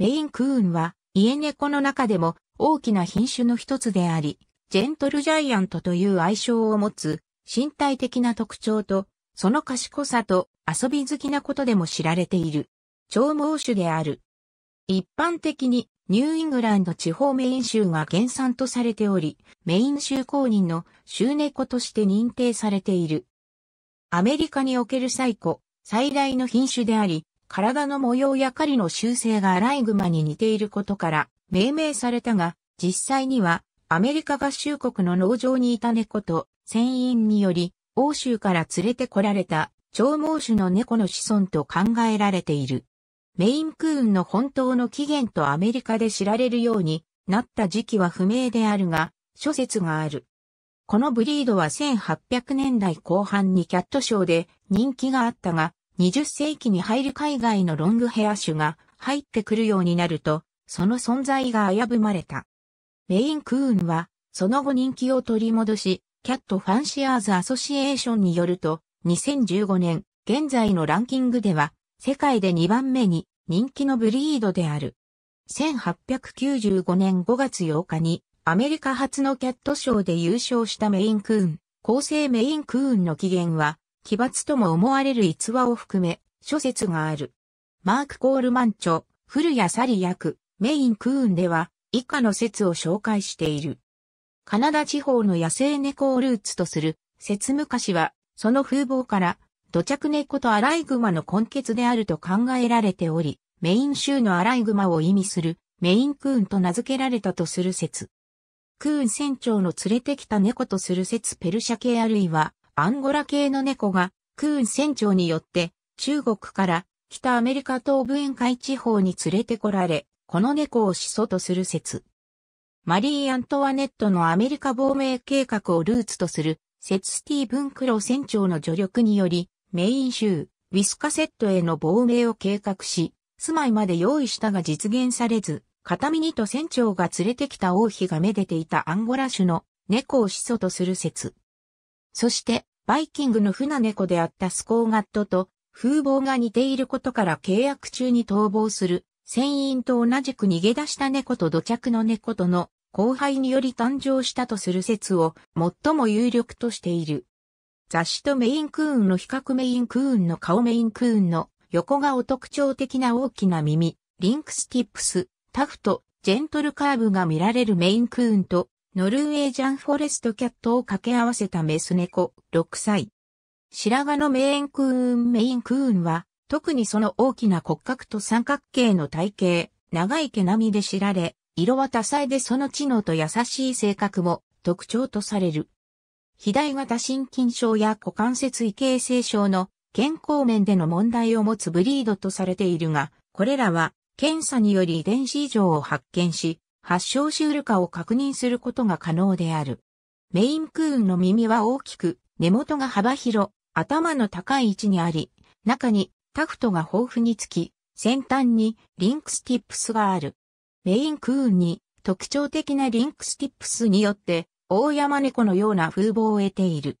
メインクーンは家猫の中でも大きな品種の一つであり、ジェントルジャイアントという愛称を持つ身体的な特徴と、その賢さと遊び好きなことでも知られている。長毛種である。一般的にニューイングランド地方メイン州が原産とされており、メイン州公認の州猫として認定されている。アメリカにおける最古、最大の品種であり、体の模様や狩りの習性がアライグマに似ていることから命名されたが、実際にはアメリカ合衆国の農場にいた猫と船員により欧州から連れてこられた長毛種の猫の子孫と考えられている。メインクーンの本当の起源とアメリカで知られるようになった時期は不明であるが、諸説がある。このブリードは1800年代後半にキャットショーで人気があったが、20世紀に入る海外のロングヘア種が入ってくるようになると、その存在が危ぶまれた。メインクーンは、その後人気を取り戻し、キャットファンシアーズアソシエーションによると、2015年、現在のランキングでは、世界で2番目に人気のブリードである。1895年5月8日にアメリカ初のキャットショーで優勝したメインクーン、構成メインクーンの起源は、奇抜とも思われる逸話を含め、諸説がある。マーク・コールマン著、古谷サリ役、メインクーンでは、以下の説を紹介している。カナダ地方の野生猫をルーツとする説昔は、その風貌から土着猫とアライグマの根血であると考えられており、メイン州のアライグマを意味するメインクーンと名付けられたとする説。クーン船長の連れてきた猫とする説ペルシャ系あるいはアンゴラ系の猫がクーン船長によって中国から北アメリカ東部沿海地方に連れてこられ、この猫を始祖とする説。マリー・アントワネットのアメリカ亡命計画をルーツとする説スティーブン・クロ船長の助力により、メイン州、ウィスカセットへの亡命を計画し、住まいまで用意したが実現されず、片身にと船長が連れてきた王妃がめでていたアンゴラ種の猫を始祖とする説。そして、バイキングの船猫であったスコーガットと風貌が似ていることから契約中に逃亡する船員と同じく逃げ出した猫と土着の猫との交配により誕生したとする説を最も有力としている。雑種とメインクーンの比較メインクーンの顔メインクーンの横顔特徴的な大きな耳、 lynx tips、tuft、gentle curve が見られるメインクーンとノルウェージャンフォレストキャットを掛け合わせたメス猫、6歳。白髪のメインクーンメインクーンは、特にその大きな骨格と三角形の体型、長い毛並みで知られ、色は多彩でその知能と優しい性格も特徴とされる。肥大型心筋症や股関節異形成症の健康面での問題を持つブリードとされているが、これらは検査により遺伝子異常を発見し、発症しうるかを確認することが可能である。メインクーンの耳は大きく、根元が幅広、頭の高い位置にあり、中にタフトが豊富につき、先端に lynx tips がある。メインクーンに特徴的な lynx tips によって大山猫のような風貌を得ている。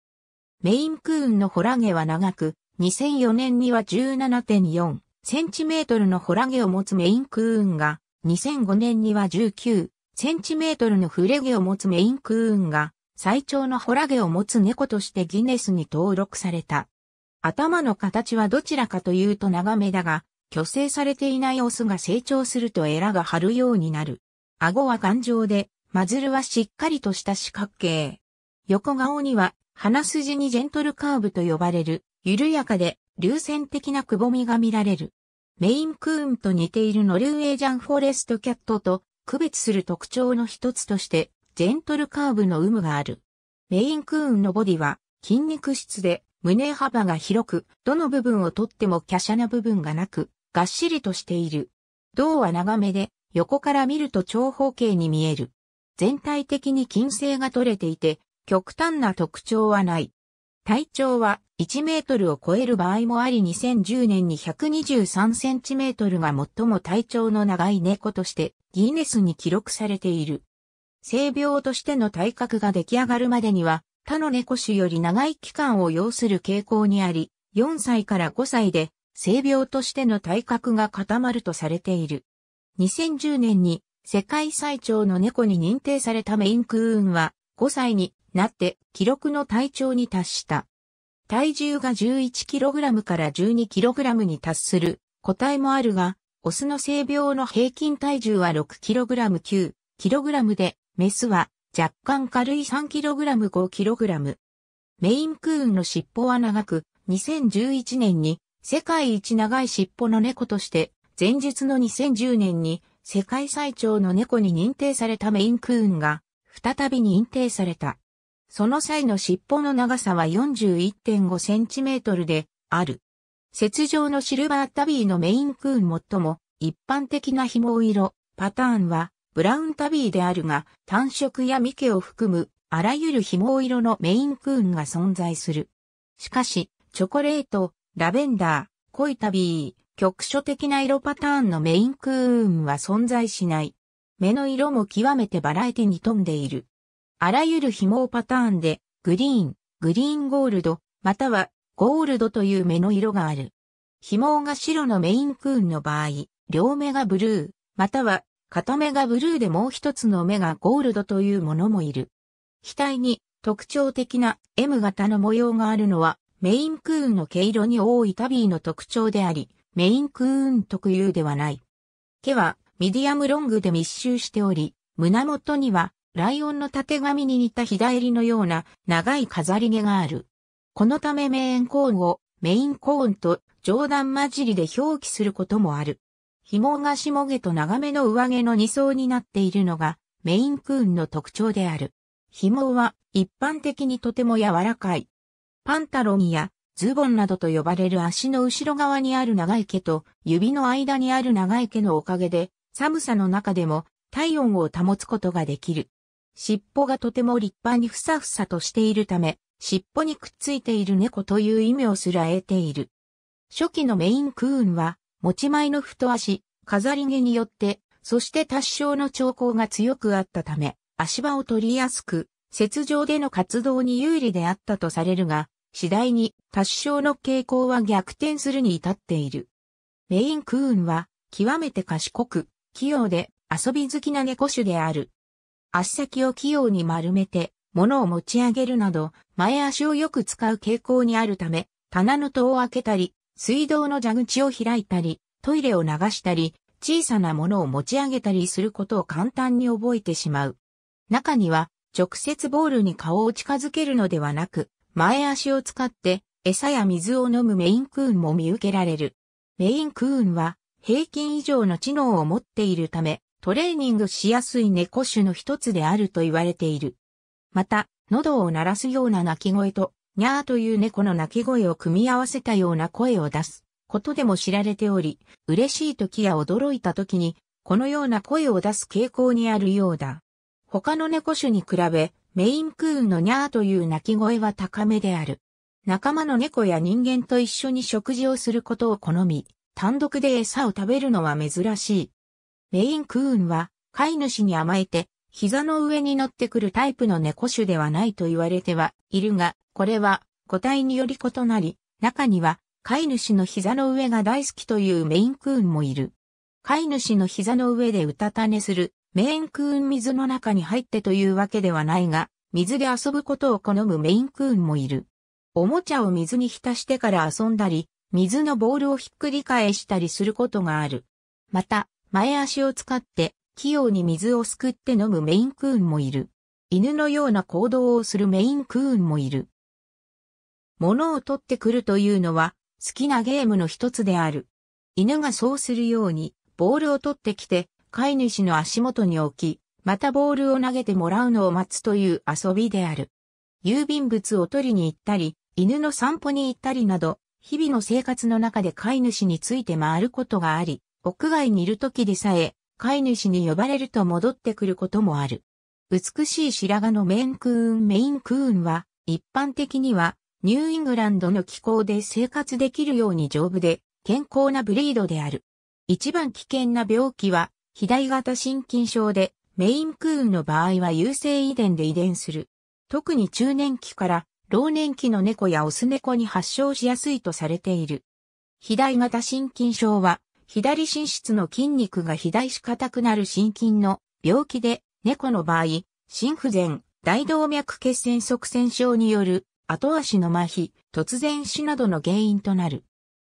メインクーンの洞毛は長く、2004年には17.4センチメートルのホラ毛を持つメインクーンが、2005年には19センチメートルのフレ毛を持つメインクーンが、最長のホラ毛を持つ猫としてギネスに登録された。頭の形はどちらかというと長めだが、虚勢されていないオスが成長するとエラが張るようになる。顎は頑丈で、マズルはしっかりとした四角形。横顔には鼻筋にジェントルカーブと呼ばれる緩やかで流線的なくぼみが見られる。メインクーンと似ているノルウェージャンフォレストキャットと区別する特徴の一つとしてジェントルカーブの有無がある。メインクーンのボディは筋肉質で胸幅が広く、どの部分をとっても華奢な部分がなく、がっしりとしている。胴は長めで、横から見ると長方形に見える。全体的に筋性が取れていて、極端な特徴はない。体長は1メートルを超える場合もあり2010年に123センチメートルが最も体長の長い猫としてギネスに記録されている。性病としての体格が出来上がるまでには他の猫種より長い期間を要する傾向にあり、4歳から5歳で性病としての体格が固まるとされている。2010年に世界最長の猫に認定されたメインクーンは5歳になって記録の体長に達した。体重が 11kg から 12kg に達する個体もあるが、オスの性病の平均体重は 6kg 9kg で、メスは若干軽い 3kg 5kg。メインクーンの尻尾は長く、2011年に世界一長い尻尾の猫として、前日の2010年に世界最長の猫に認定されたメインクーンが再び認定された。その際の尻尾の長さは41.5センチメートルである。雪上のシルバータビーのメインクーン最も一般的な紐色パターンはブラウンタビーであるが単色やミケを含むあらゆる紐色のメインクーンが存在する。しかし、チョコレート、ラベンダー、濃いタビー、局所的な色パターンのメインクーンは存在しない。目の色も極めてバラエティに富んでいる。あらゆる紐パターンで、グリーン、グリーンゴールド、またはゴールドという目の色がある。紐が白のメインクーンの場合、両目がブルー、または片目がブルーでもう一つの目がゴールドというものもいる。額に特徴的な M 型の模様があるのはメインクーンの毛色に多いタビーの特徴であり、メインクーン特有ではない。毛はミディアムロングで密集しており、胸元にはライオンの縦紙に似た日襟のような長い飾り毛がある。このためメインコーンをメインコーンと冗談混じりで表記することもある。紐が下毛と長めの上毛の2層になっているのがメインクーンの特徴である。紐は一般的にとても柔らかい。パンタロンやズボンなどと呼ばれる足の後ろ側にある長い毛と指の間にある長い毛のおかげで寒さの中でも体温を保つことができる。尻尾がとても立派にふさふさとしているため、尻尾にくっついている猫という意味をすら得ている。初期のメインクーンは、持ち前の太足、飾り毛によって、そして達小の兆候が強くあったため、足場を取りやすく、雪上での活動に有利であったとされるが、次第に達小の傾向は逆転するに至っている。メインクーンは、極めて賢く、器用で遊び好きな猫種である。足先を器用に丸めて、物を持ち上げるなど、前足をよく使う傾向にあるため、棚の戸を開けたり、水道の蛇口を開いたり、トイレを流したり、小さなものを持ち上げたりすることを簡単に覚えてしまう。中には、直接ボールに顔を近づけるのではなく、前足を使って餌や水を飲むメインクーンも見受けられる。メインクーンは平均以上の知能を持っているため、トレーニングしやすい猫種の一つであると言われている。また、喉を鳴らすような鳴き声と、ニャーという猫の鳴き声を組み合わせたような声を出すことでも知られており、嬉しい時や驚いた時に、このような声を出す傾向にあるようだ。他の猫種に比べ、メインクーンのニャーという鳴き声は高めである。仲間の猫や人間と一緒に食事をすることを好み、単独で餌を食べるのは珍しい。メインクーンは飼い主に甘えて膝の上に乗ってくるタイプの猫種ではないと言われてはいるが、これは個体により異なり、中には飼い主の膝の上が大好きというメインクーンもいる。飼い主の膝の上でうたた寝するメインクーン水の中に入ってというわけではないが、水で遊ぶことを好むメインクーンもいる。おもちゃを水に浸してから遊んだり、水のボールをひっくり返したりすることがある。また、前足を使って器用に水をすくって飲むメインクーンもいる。犬のような行動をするメインクーンもいる。物を取ってくるというのは好きなゲームの一つである。犬がそうするようにボールを取ってきて飼い主の足元に置き、またボールを投げてもらうのを待つという遊びである。郵便物を取りに行ったり、犬の散歩に行ったりなど、日々の生活の中で飼い主について回ることがあり、屋外にいる時でさえ、飼い主に呼ばれると戻ってくることもある。美しい白髪のメインクーンメインクーンは、一般的には、ニューイングランドの気候で生活できるように丈夫で、健康なブリードである。一番危険な病気は、肥大型心筋症で、メインクーンの場合は優性遺伝で遺伝する。特に中年期から老年期の猫やオス猫に発症しやすいとされている。肥大型心筋症は左心室の筋肉が肥大し硬くなる心筋の病気で、猫の場合、心不全、大動脈血栓塞栓症による後足の麻痺、突然死などの原因となる。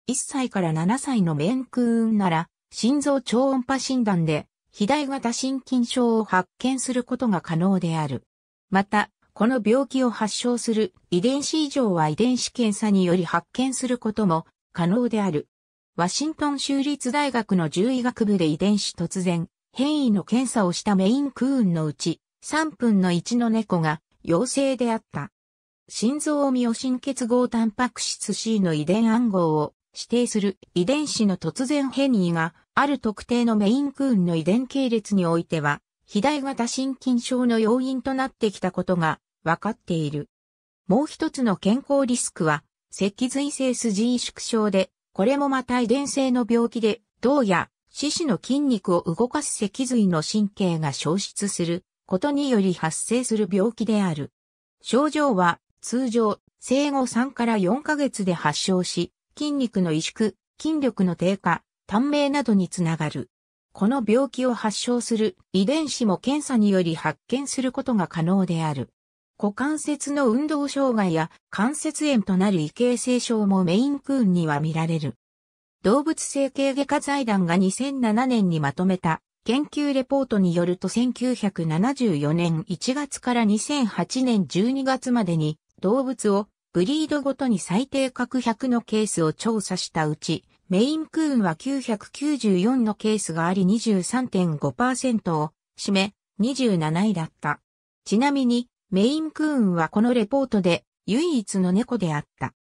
1歳から7歳のメンクーンなら、心臓超音波診断で、肥大型心筋症を発見することが可能である。また、この病気を発症する遺伝子異常は遺伝子検査により発見することも可能である。ワシントン州立大学の獣医学部で遺伝子突然変異の検査をしたメインクーンのうち3分の1の猫が陽性であった。心臓ミオシン結合タンパク質 C の遺伝暗号を指定する遺伝子の突然変異がある特定のメインクーンの遺伝系列においては、肥大型心筋症の要因となってきたことが分かっている。もう一つの健康リスクは、脊髄性筋萎縮症で、これもまた遺伝性の病気で、銅や四肢の筋肉を動かす脊髄の神経が消失することにより発生する病気である。症状は通常生後3から4ヶ月で発症し、筋肉の萎縮、筋力の低下、短命などにつながる。この病気を発症する遺伝子も検査により発見することが可能である。股関節の運動障害や関節炎となる異形成症もメインクーンには見られる。動物整形外科財団が2007年にまとめた研究レポートによると1974年1月から2008年12月までに動物をブリードごとに最低格100のケースを調査したうち、メインクーンは994のケースがあり23.5%を占め27位だった。ちなみに、メインクーンはこのレポートで唯一の猫であった。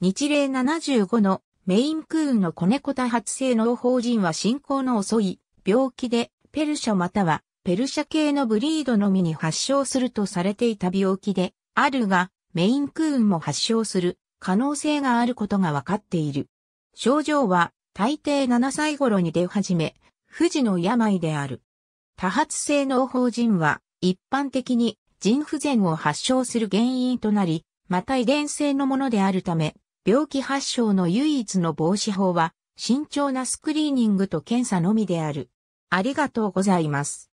日例75のメインクーンの子猫多発性脳法人は進行の遅い病気でペルシャまたはペルシャ系のブリードのみに発症するとされていた病気であるがメインクーンも発症する可能性があることがわかっている。症状は大抵7歳頃に出始め、不治の病である。多発性脳胞人は一般的に腎不全を発症する原因となり、また遺伝性のものであるため、病気発症の唯一の防止法は慎重なスクリーニングと検査のみである。ありがとうございます。